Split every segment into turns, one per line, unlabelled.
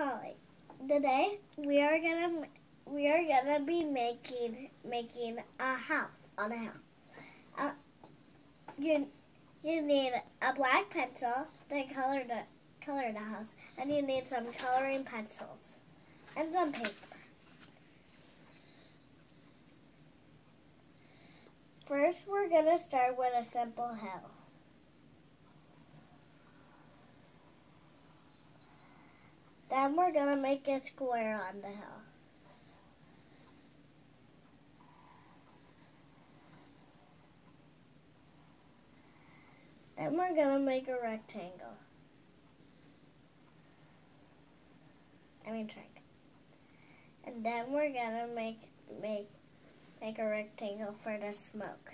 Holly. Today we are gonna we are gonna be making making a house on a hill. Uh, you you need a black pencil to color the color the house, and you need some coloring pencils and some paper. First, we're gonna start with a simple hill. Then we're gonna make a square on the hill. Then we're gonna make a rectangle. I mean triangle. And then we're gonna make make make a rectangle for the smoke.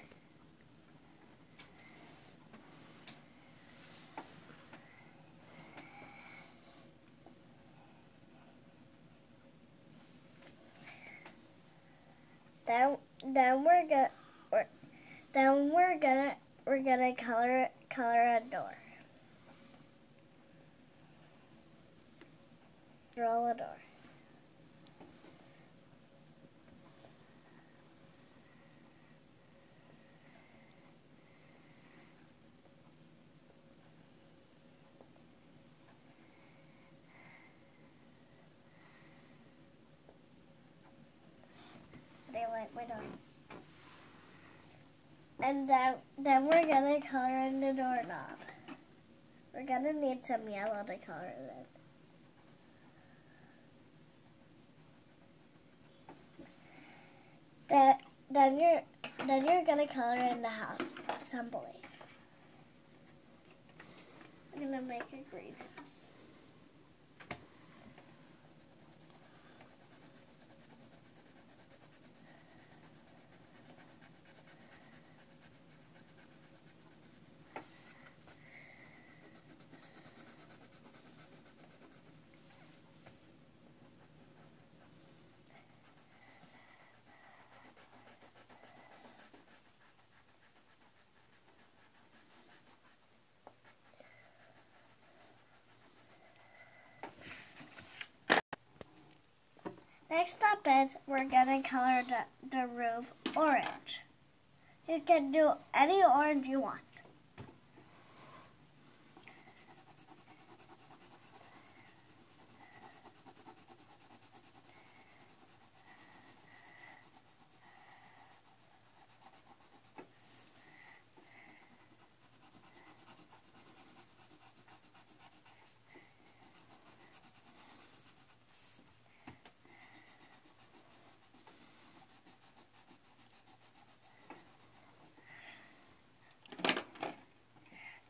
Then then we're gonna we're, then we're gonna we're gonna color color a door. Draw a door. And then, then we're gonna color in the doorknob. We're gonna need some yellow to color it in. Then, then you're then you're gonna color in the house. Believe. I'm gonna make a greenhouse. Next up is we're gonna color the, the roof orange. You can do any orange you want.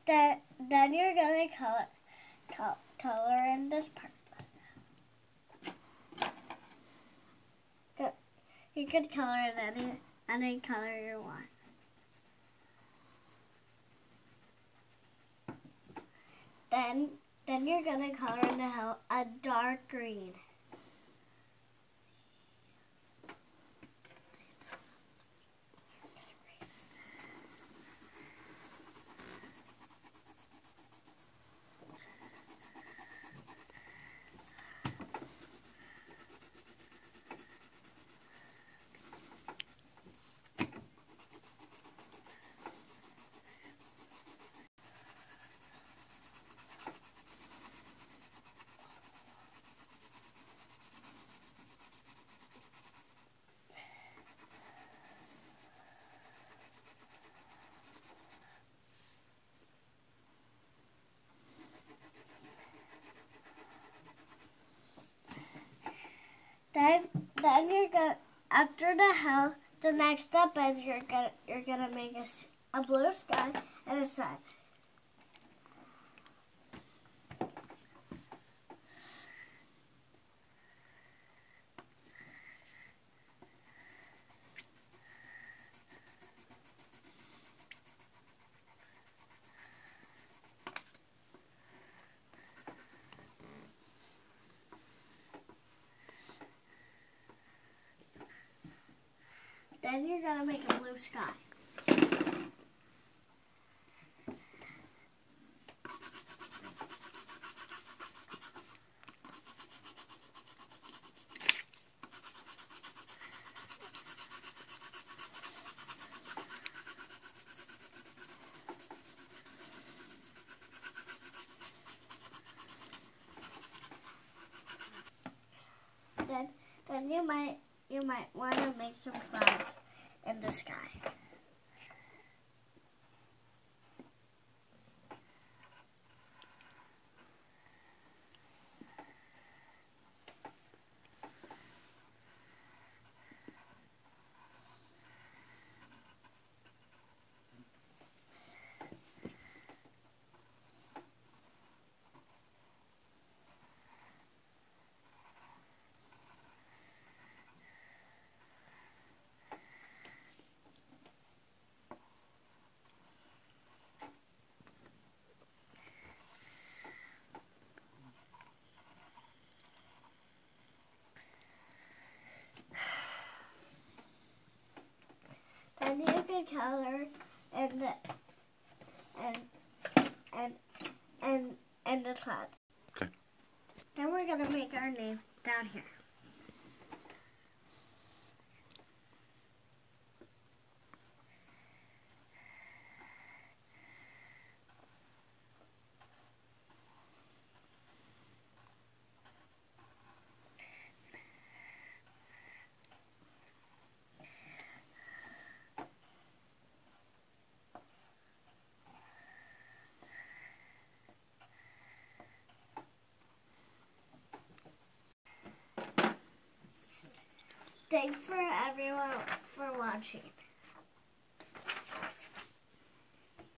Then, then you're gonna color, color, color in this part. You can color in any any color you want. Then, then you're gonna color in hill a dark green. Then, then you're gonna after the hill. The next step is you're gonna you're gonna make a, a blue sky and a sun. Then you're going to make a blue sky. Then, then you might you might want to make some clouds in the sky. Then you can color and and and and and the clouds.
Okay.
Then we're gonna make our name down here. Thanks for everyone for watching.